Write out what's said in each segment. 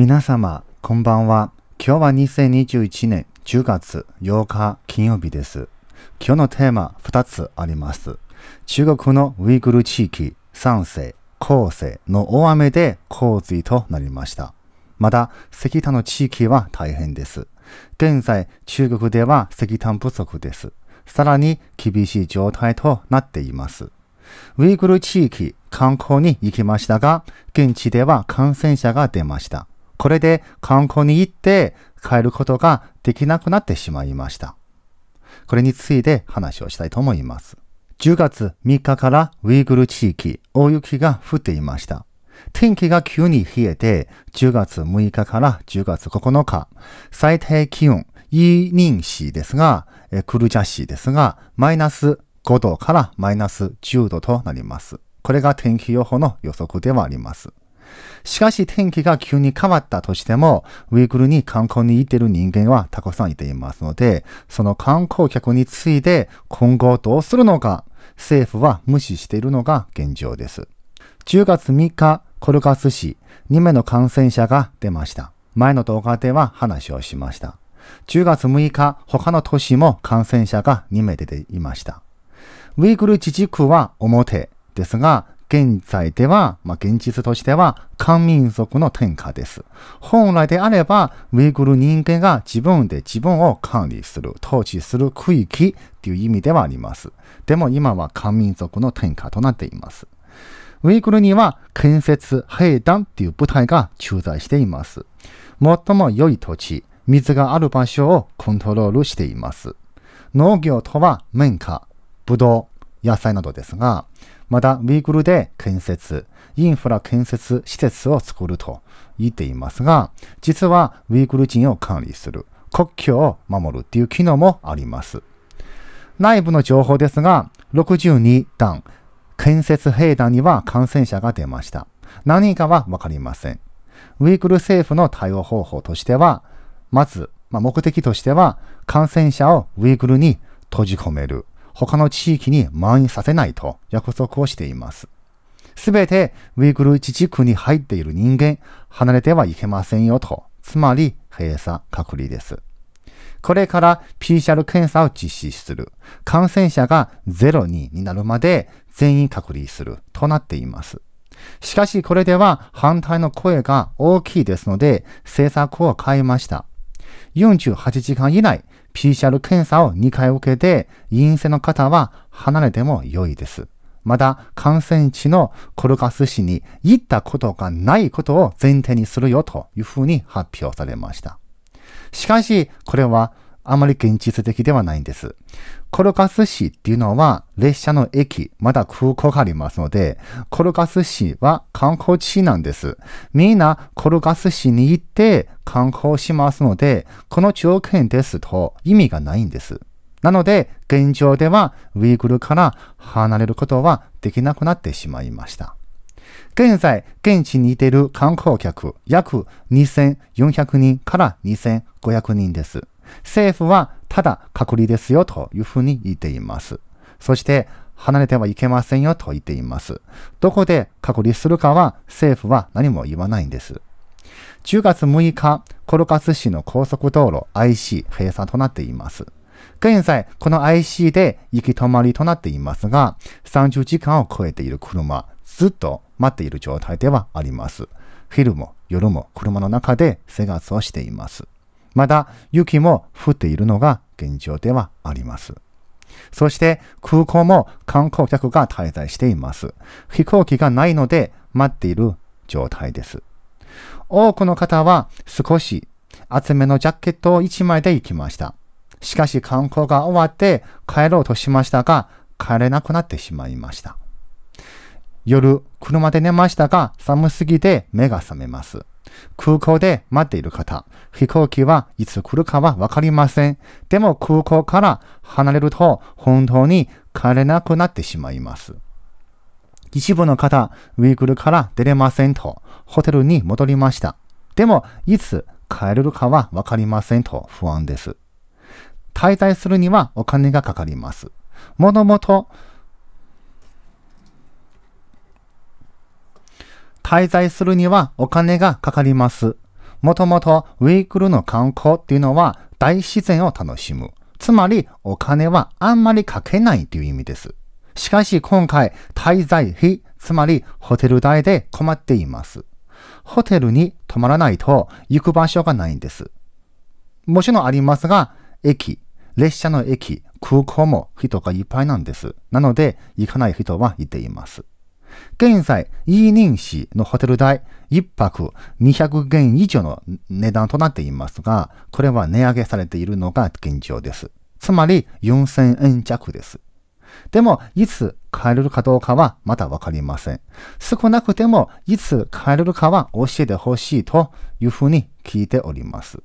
皆様、こんばんは。今日は2021年10月8日金曜日です。今日のテーマ2つあります。中国のウイグル地域、三世、後世の大雨で洪水となりました。まだ石炭の地域は大変です。現在、中国では石炭不足です。さらに厳しい状態となっています。ウイグル地域観光に行きましたが、現地では感染者が出ました。これで観光に行って帰ることができなくなってしまいました。これについて話をしたいと思います。10月3日からウイグル地域大雪が降っていました。天気が急に冷えて、10月6日から10月9日、最低気温、イーニン市ですが、クルジャ市ですが、マイナス5度からマイナス10度となります。これが天気予報の予測ではあります。しかし天気が急に変わったとしても、ウイグルに観光に行っている人間はたくさんいていますので、その観光客について今後どうするのか、政府は無視しているのが現状です。10月3日、コルガス市2名の感染者が出ました。前の動画では話をしました。10月6日、他の都市も感染者が2名出ていました。ウイグル自治区は表ですが、現在では、まあ、現実としては、漢民族の天下です。本来であれば、ウイグル人間が自分で自分を管理する、統治する区域っていう意味ではあります。でも今は漢民族の天下となっています。ウイグルには建設兵団っていう部隊が駐在しています。最も良い土地、水がある場所をコントロールしています。農業とは綿花、ブドウ、野菜などですが、まだウイグルで建設、インフラ建設施設を作ると言っていますが、実はウイグル人を管理する、国境を守るっていう機能もあります。内部の情報ですが、62団、建設兵団には感染者が出ました。何かはわかりません。ウイグル政府の対応方法としては、まず、まあ、目的としては、感染者をウイグルに閉じ込める。他の地域に蔓延させないと約束をしています。すべてウイグル自治区に入っている人間、離れてはいけませんよと。つまり、閉鎖隔離です。これから PCR 検査を実施する。感染者が0になるまで全員隔離するとなっています。しかしこれでは反対の声が大きいですので政策を変えました。48時間以内 PCR 検査を2回受けて陰性の方は離れても良いです。また感染地のコルガス市に行ったことがないことを前提にするよというふうに発表されました。しかし、これはあまり現実的ではないんです。コルガス市っていうのは列車の駅、まだ空港がありますので、コルガス市は観光地なんです。みんなコルガス市に行って観光しますので、この条件ですと意味がないんです。なので、現状ではウイグルから離れることはできなくなってしまいました。現在、現地にいている観光客約2400人から2500人です。政府はただ隔離ですよというふうに言っています。そして、離れてはいけませんよと言っています。どこで隔離するかは政府は何も言わないんです。10月6日、コルカス市の高速道路 IC 閉鎖となっています。現在、この IC で行き止まりとなっていますが、30時間を超えている車、ずっと待っている状態ではあります。昼も夜も車の中で生活をしています。まだ雪も降っているのが現状ではあります。そして空港も観光客が滞在しています。飛行機がないので待っている状態です。多くの方は少し厚めのジャケットを1枚で行きました。しかし観光が終わって帰ろうとしましたが、帰れなくなってしまいました。夜、車で寝ましたが、寒すぎて目が覚めます。空港で待っている方、飛行機はいつ来るかはわかりません。でも空港から離れると本当に帰れなくなってしまいます。一部の方、ウイグルから出れませんと、ホテルに戻りました。でも、いつ帰れるかはわかりませんと不安です。滞在するにはお金がかかります。もともと、滞在するにはお金がかかります。もともとウイグルの観光っていうのは大自然を楽しむ。つまりお金はあんまりかけないという意味です。しかし今回滞在費、つまりホテル代で困っています。ホテルに泊まらないと行く場所がないんです。もちろんありますが、駅、列車の駅、空港も人がいっぱいなんです。なので行かない人はいています。現在、イーニン市のホテル代、1泊200元以上の値段となっていますが、これは値上げされているのが現状です。つまり4000円弱です。でも、いつ帰れるかどうかはまだわかりません。少なくても、いつ帰れるかは教えてほしいというふうに聞いております。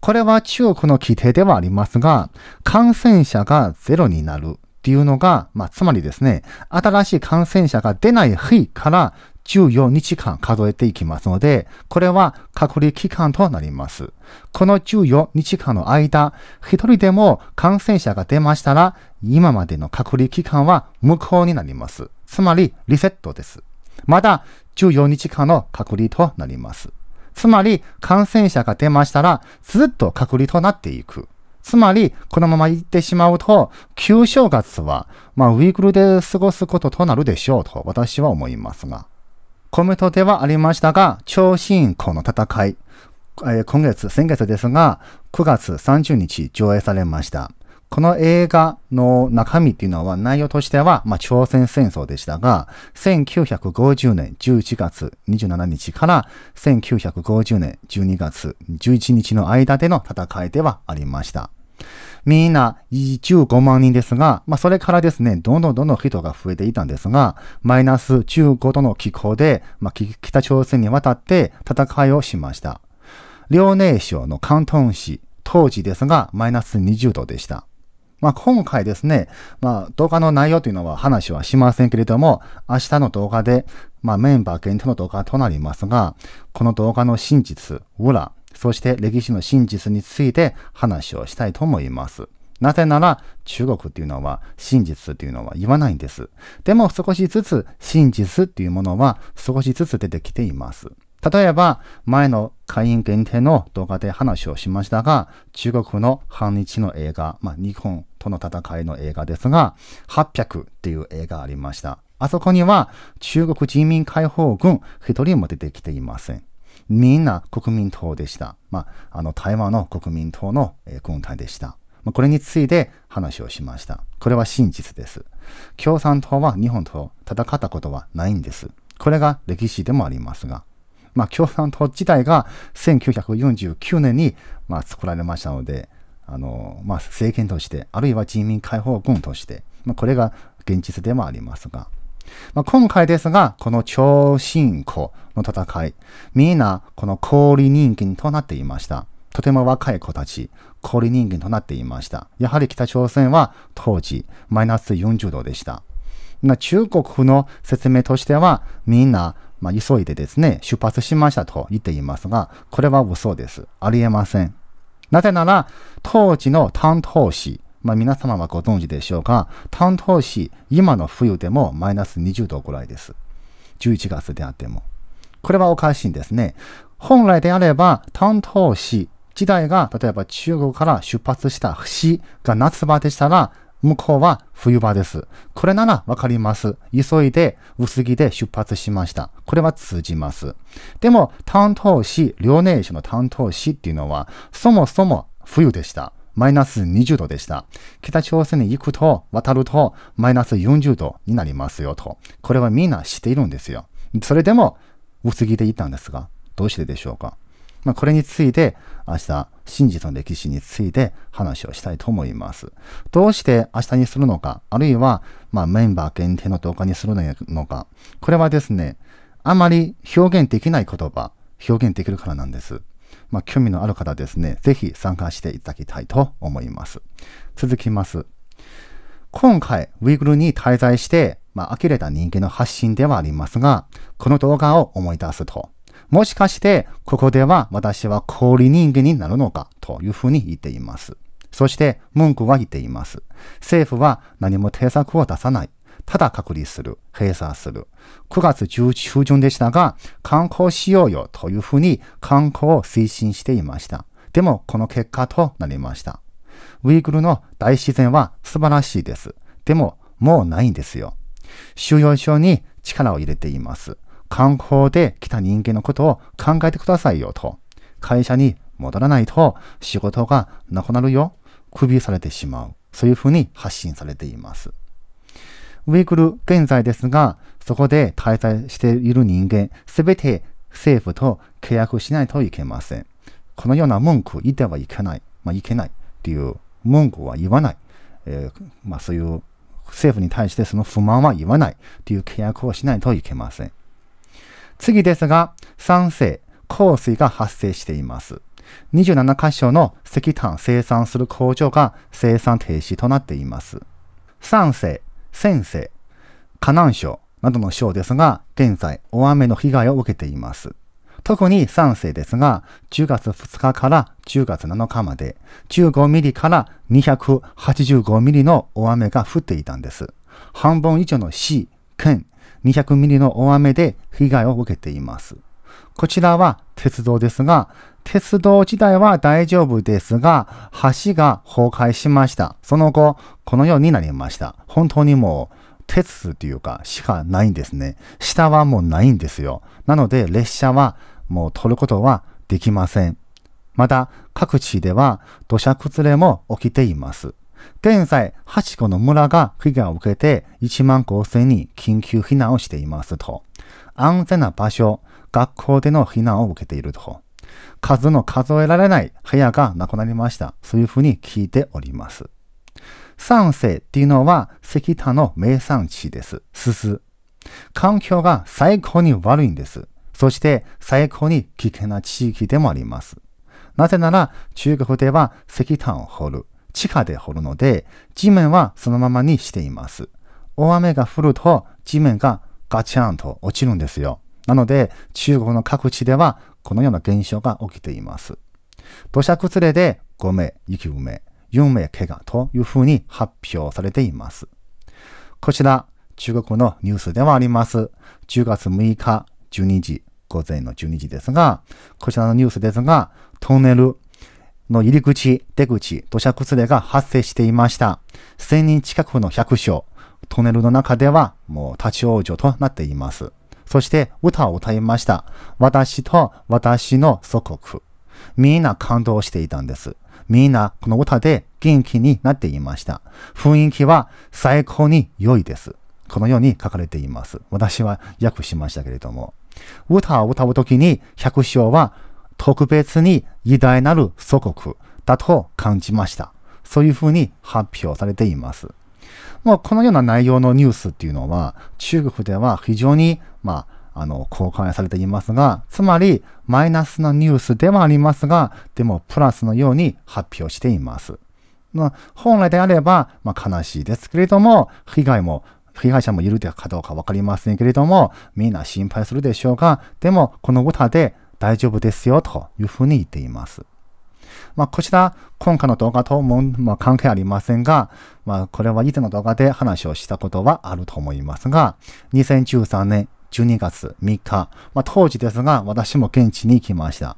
これは中国の規定ではありますが、感染者がゼロになるっていうのが、まあ、つまりですね、新しい感染者が出ない日から14日間数えていきますので、これは隔離期間となります。この14日間の間、一人でも感染者が出ましたら、今までの隔離期間は無効になります。つまり、リセットです。まだ14日間の隔離となります。つまり、感染者が出ましたら、ずっと隔離となっていく。つまり、このまま行ってしまうと、旧正月は、まあ、ウィークルで過ごすこととなるでしょうと私は思いますが。コメントではありましたが、超進行の戦い、えー、今月、先月ですが、9月30日上映されました。この映画の中身っていうのは内容としては、まあ、朝鮮戦争でしたが、1950年11月27日から1950年12月11日の間での戦いではありました。みんな15万人ですが、まあ、それからですね、どんどんどんどん人が増えていたんですが、マイナス15度の気候で、まあ、北朝鮮に渡って戦いをしました。遼寧省の関東市、当時ですが、マイナス20度でした。まあ、今回ですね、まあ、動画の内容というのは話はしませんけれども、明日の動画で、まあ、メンバー限定の動画となりますが、この動画の真実、裏、そして歴史の真実について話をしたいと思います。なぜなら、中国っていうのは真実っていうのは言わないんです。でも少しずつ真実っていうものは少しずつ出てきています。例えば、前の会員限定の動画で話をしましたが、中国の反日の映画、まあ、日本との戦いの映画ですが、800っていう映画ありました。あそこには中国人民解放軍一人も出てきていません。みんな国民党でした。まあ、あの台湾の国民党の、軍隊でした。まあ、これについて話をしました。これは真実です。共産党は日本と戦ったことはないんです。これが歴史でもありますが。まあ、共産党自体が1949年に、まあ、作られましたので、あの、まあ、政権として、あるいは人民解放軍として、まあ、これが現実でもありますが、まあ、今回ですが、この超進行の戦い、みんなこの氷人間となっていました。とても若い子たち、氷人間となっていました。やはり北朝鮮は当時マイナス40度でした。中国の説明としては、みんなまあ、急いでですね、出発しましたと言っていますが、これは嘘です。ありえません。なぜなら、当時の担当市、まあ、皆様はご存知でしょうか、担当市、今の冬でもマイナス20度ぐらいです。11月であっても。これはおかしいんですね。本来であれば、担当市自体が、例えば中国から出発した市が夏場でしたら、向こうは冬場です。これならわかります。急いで薄着で出発しました。これは通じます。でも、担当市、遼寧市の担当市っていうのは、そもそも冬でした。マイナス20度でした。北朝鮮に行くと、渡ると、マイナス40度になりますよと。これはみんな知っているんですよ。それでも、薄着で行ったんですが、どうしてでしょうか。まあ、これについて明日真実の歴史について話をしたいと思います。どうして明日にするのか、あるいはまあメンバー限定の動画にするのか、これはですね、あまり表現できない言葉、表現できるからなんです。まあ、興味のある方ですね、ぜひ参加していただきたいと思います。続きます。今回、ウイグルに滞在して、まあ、呆れた人間の発信ではありますが、この動画を思い出すと、もしかして、ここでは私は氷人間になるのかというふうに言っています。そして、文句は言っています。政府は何も対策を出さない。ただ隔離する、閉鎖する。9月中旬でしたが、観光しようよというふうに観光を推進していました。でも、この結果となりました。ウイグルの大自然は素晴らしいです。でも、もうないんですよ。収容所に力を入れています。観光で来た人間のことを考えてくださいよと。会社に戻らないと仕事がなくなるよ。クビされてしまう。そういうふうに発信されています。ウイグル現在ですが、そこで滞在している人間、すべて政府と契約しないといけません。このような文句言ってはいけない。まあ、いけないっていう文句は言わない。えー、まあ、そういう政府に対してその不満は言わないという契約をしないといけません。次ですが、酸性、香水が発生しています。27箇所の石炭生産する工場が生産停止となっています。酸性、先生、河南省などの省ですが、現在大雨の被害を受けています。特に3世ですが、10月2日から10月7日まで、15ミリから285ミリの大雨が降っていたんです。半分以上の市、県、200ミリの大雨で被害を受けています。こちらは鉄道ですが、鉄道自体は大丈夫ですが、橋が崩壊しました。その後、このようになりました。本当にもう、鉄っていうか、しかないんですね。下はもうないんですよ。なので、列車はもう取ることはできません。また、各地では土砂崩れも起きています。現在、8個の村が被害を受けて1万5000人緊急避難をしていますと。安全な場所、学校での避難を受けていると。数の数えられない部屋がなくなりました。そういうふうに聞いております。三世っていうのは石炭の名産地です。すす。環境が最高に悪いんです。そして最高に危険な地域でもあります。なぜなら中国では石炭を掘る、地下で掘るので地面はそのままにしています。大雨が降ると地面がガチャンと落ちるんですよ。なので中国の各地ではこのような現象が起きています。土砂崩れで5名、雪埋め、4名怪我というふうに発表されています。こちら、中国のニュースではあります。10月6日12時、午前の12時ですが、こちらのニュースですが、トンネルの入り口、出口、土砂崩れが発生していました。1000人近くの百姓、トンネルの中ではもう立ち往生となっています。そして歌を歌いました。私と私の祖国。みんな感動していたんです。みんなこの歌で元気になっていました。雰囲気は最高に良いです。このように書かれています。私は訳しましたけれども。歌を歌うときに百姓は特別に偉大なる祖国だと感じました。そういうふうに発表されています。もうこのような内容のニュースっていうのは中国では非常に、まあ、あの、公開されていますが、つまりマイナスなニュースではありますが、でもプラスのように発表しています。まあ、本来であれば、まあ、悲しいですけれども、被害も被害者もいるかどうかわかりませんけれども、みんな心配するでしょうが、でもこの歌で大丈夫ですよというふうに言っています。まあ、こちら、今回の動画とも、まあ、関係ありませんが、まあ、これは以前の動画で話をしたことはあると思いますが、2013年12月3日、まあ、当時ですが、私も現地に行きました。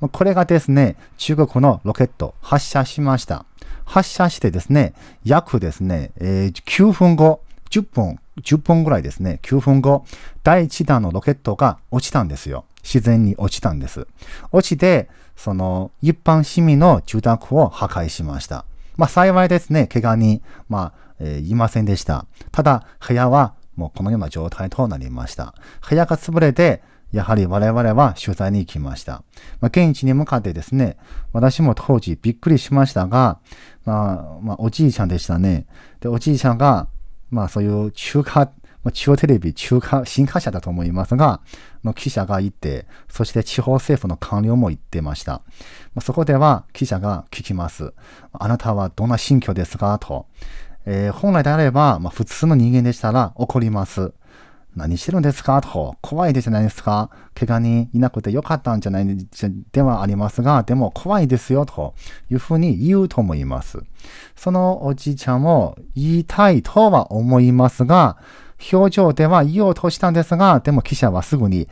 まあ、これがですね、中国のロケット発射しました。発射してですね、約ですね、えー、9分後、10分、10分ぐらいですね、9分後、第1弾のロケットが落ちたんですよ。自然に落ちたんです。落ちて、その一般市民の住宅を破壊しました。まあ幸いですね、怪我に、まあ、えー、いませんでした。ただ、部屋はもうこのような状態となりました。部屋が潰れて、やはり我々は取材に行きました。まあ、現地に向かってですね、私も当時びっくりしましたが、まあ、まあ、おじいちゃんでしたね。で、おじいちゃんが、まあそういう中華、ま中央テレビ、中華、新華社だと思いますが、の記者がいて、そして地方政府の官僚も言ってました。まあ、そこでは記者が聞きます。あなたはどんな心境ですか？と。えー、本来であれば、まあ、普通の人間でしたら怒ります。何してるんですか？と、怖いでじゃないですか？怪我人いなくてよかったんじゃないではありますが、でも怖いですよというふうに言うと思います。そのおじいちゃんも言いたいとは思いますが、表情では言おうとしたんですが、でも記者はすぐに、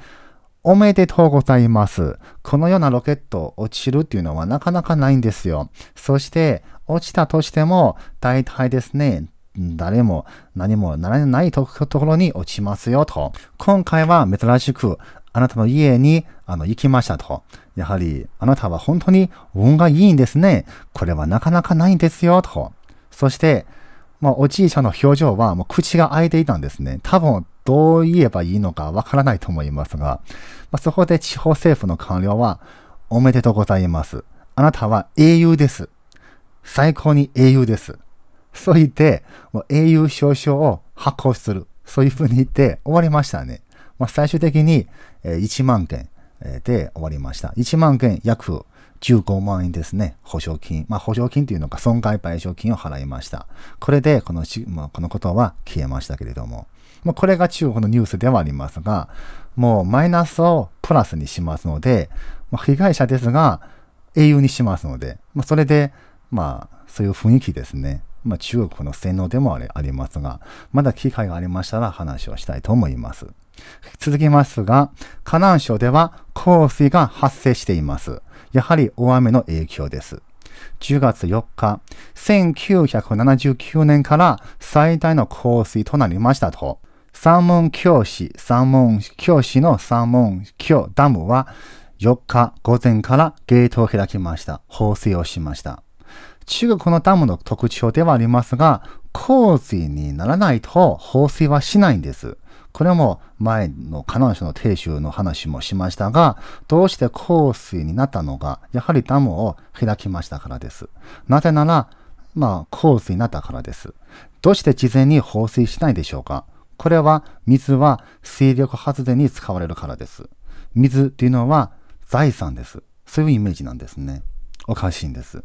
おめでとうございます。このようなロケット落ちるっていうのはなかなかないんですよ。そして、落ちたとしても、大体ですね、誰も何もならないところに落ちますよと。今回は珍しくあなたの家にあの行きましたと。やはりあなたは本当に運がいいんですね。これはなかなかないんですよと。そして、まあ、おじいちゃんの表情はもう口が開いていたんですね。多分どう言えばいいのかわからないと思いますが、まあ、そこで地方政府の官僚はおめでとうございます。あなたは英雄です。最高に英雄です。そう言って、もう英雄証書を発行する。そういうふうに言って終わりましたね。まあ、最終的に1万件で終わりました。1万件約15万円ですね。保証金。まあ、保証金というのか損害賠償金を払いました。これでこのまあ、このことは消えましたけれども。まあ、これが中国のニュースではありますが、もうマイナスをプラスにしますので、まあ、被害者ですが英雄にしますので、まあ、それで、まあ、そういう雰囲気ですね。まあ、中国の洗脳でもありますが、まだ機会がありましたら話をしたいと思います。続きますが、河南省では洪水が発生しています。やはり大雨の影響です。10月4日、1979年から最大の洪水となりましたと、三門教師、三門教師の三門教ダムは4日午前からゲートを開きました。放水をしました。中国のダムの特徴ではありますが、洪水にならないと放水はしないんです。これも前の河南省の亭主の話もしましたが、どうして洪水になったのか、やはりダムを開きましたからです。なぜなら、まあ、洪水になったからです。どうして事前に放水しないでしょうかこれは、水は水力発電に使われるからです。水っていうのは財産です。そういうイメージなんですね。おかしいんです。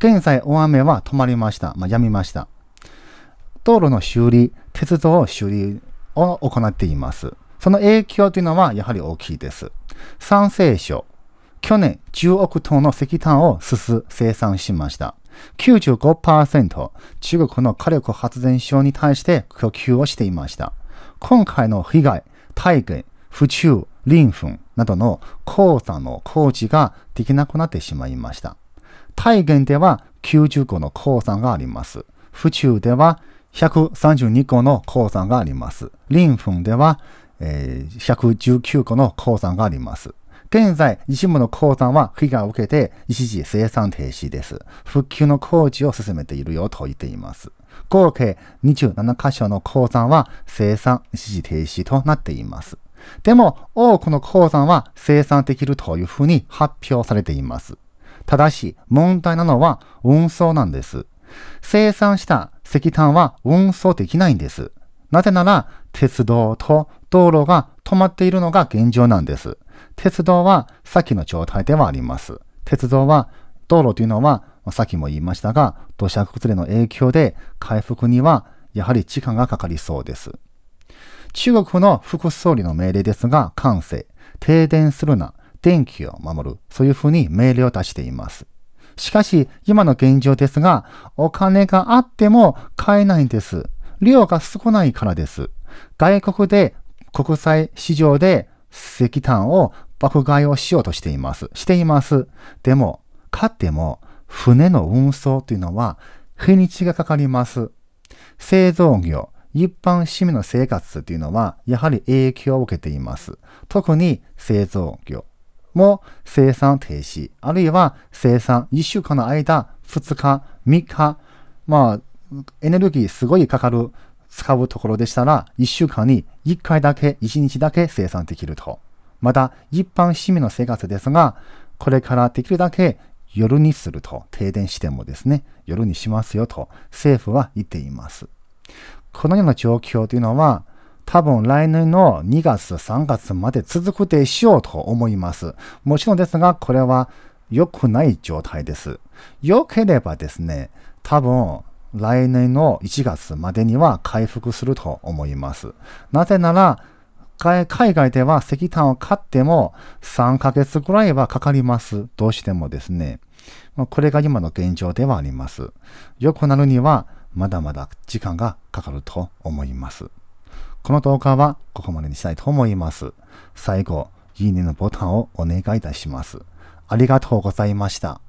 現在、大雨は止まりました。まあ、やみました。道路の修理、鉄道を修理を行っています。その影響というのはやはり大きいです。山西省、去年10億トンの石炭をすす生産しました。95%中国の火力発電所に対して供給をしていました。今回の被害、大原、府中、臨粉などの鉱山の工事ができなくなってしまいました。大原では90個の鉱山があります。府中では132個の鉱山があります。臨粉では、えー、119個の鉱山があります。現在、一部の鉱山は被害を受けて一時生産停止です。復旧の工事を進めているよと言っています。合計27カ所の鉱山は生産一時停止となっています。でも、多くの鉱山は生産できるというふうに発表されています。ただし、問題なのは運送なんです。生産した石炭は運送できないんです。なぜなら、鉄道と道路が止まっているのが現状なんです。鉄道は先の状態ではあります。鉄道は、道路というのは、さっきも言いましたが、土砂崩れの影響で回復にはやはり時間がかかりそうです。中国の副総理の命令ですが、完成、停電するな、電気を守る、そういうふうに命令を出しています。しかし、今の現状ですが、お金があっても買えないんです。量が少ないからです。外国で国際市場で石炭を爆買いをしようとしています。しています。でも、買っても船の運送というのは日にちがかかります。製造業、一般市民の生活というのはやはり影響を受けています。特に製造業。も生産停止、あるいは生産1週間の間、2日、3日、まあ、エネルギーすごいかかる、使うところでしたら、1週間に1回だけ、1日だけ生産できると。また、一般市民の生活ですが、これからできるだけ夜にすると、停電してもですね、夜にしますよと政府は言っています。このような状況というのは、多分来年の2月、3月まで続くでしょうと思います。もちろんですが、これは良くない状態です。良ければですね、多分来年の1月までには回復すると思います。なぜなら、海外では石炭を買っても3ヶ月くらいはかかります。どうしてもですね。これが今の現状ではあります。良くなるにはまだまだ時間がかかると思います。この動画はここまでにしたいと思います。最後、いいねのボタンをお願いいたします。ありがとうございました。